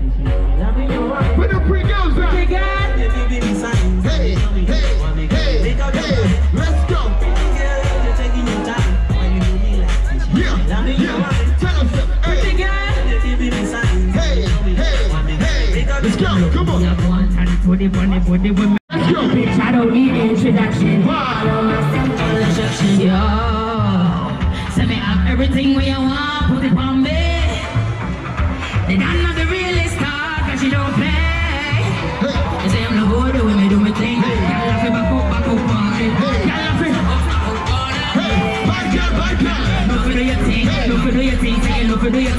Where the pretty girls at? Hey, hey, hey, hey, let's go. Yeah, yeah, tell us, hey, hey, hey, hey, let's go, come on, let's go. Bitch, I don't need introduction. Yo, send me up everything where you want, put it on me. They don't know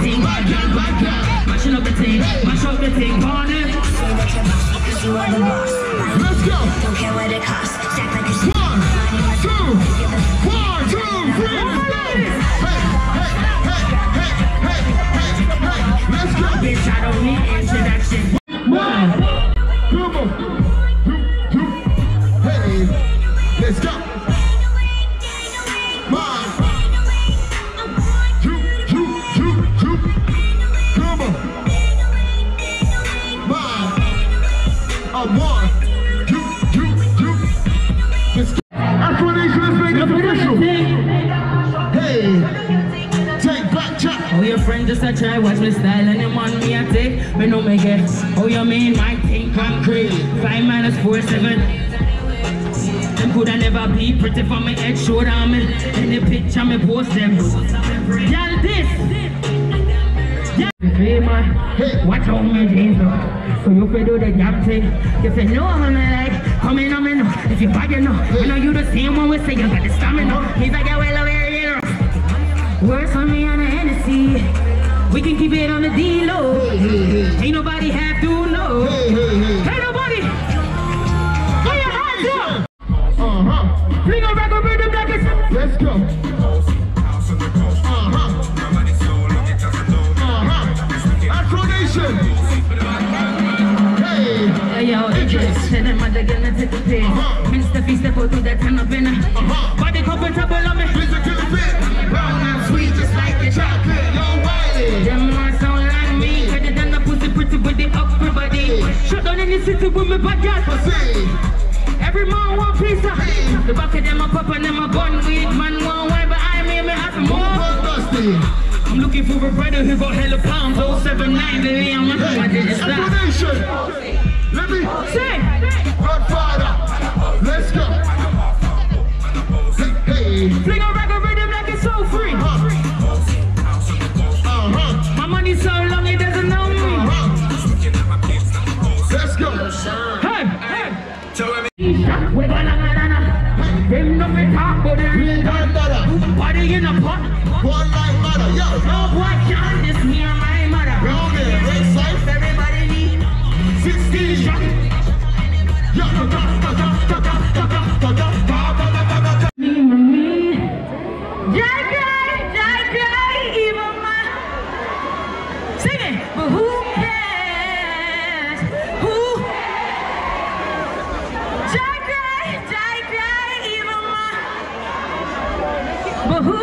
team, bad girl, bad girl. Mashing up the team, mash up the team, party. Let's go. Don't care what it costs. A one, two, two, two. Let's go. Hey, take back your friend just a try, watch me style and them on me a take. Me no make it. Oh, you mean my thing concrete? Five minus four, seven. Them coulda never be pretty for me head, shoulder me. In the picture, me post them. Y'all this. Hey man, watch out me jeans up. So you fi do the damn thing. You say no, I'm like, come in, I'm in. If you bad, you know. I know you the same one we say you got the stamina. He's like, well, over here. Worse on me on the Hennessy. We can keep it on the D-Low. Ain't nobody have to know. Afro Nation. Hey. Yo, Idris. Tell them mother gonna take a. Mr. Fee step out to that turn up in. Body comfortable on me. Brown and sweet, just like the chocolate. Yo, Wiley. Them like me. Better than the pussy pretty. Shut down in the city with me bad girl. Every man want piece of. Uh. The back of them a pop and them a bun nigga who got hella pounds, oh seven nine, baby, I'm hey, I did it's Explanation! Let me say Godfather, let's go. Hey. Fling a record rhythm like it's so free. Uh -huh. Uh -huh. My money so long it doesn't know me. Uh -huh. Let's go. Hey, hey. We're gonna na na na. Them no me talk, but they real done. Party in a pot. One life. Yo. No boy can me or my mother. Everybody need 16 shot. Yo. Da, da, da, da, da, da, da, da, da, da, da. me, me, me. Jackie, Jackie, even. Sing it, but who cares? Who? Even. But who